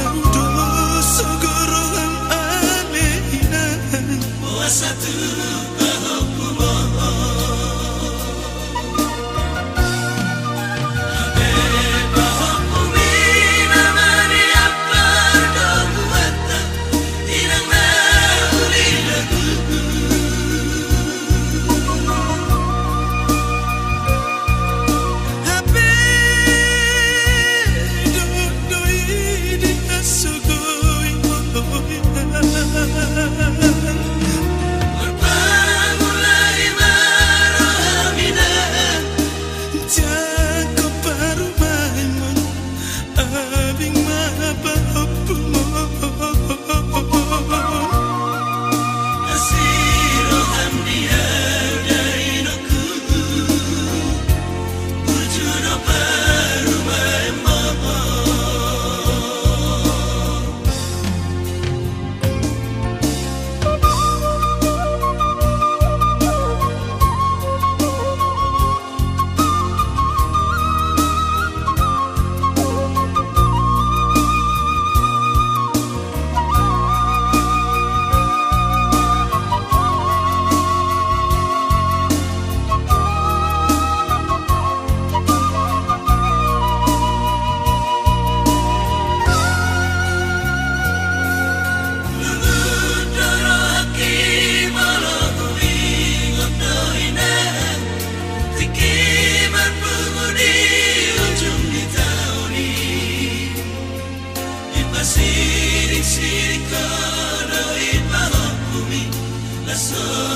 sirik-sirik kana sodia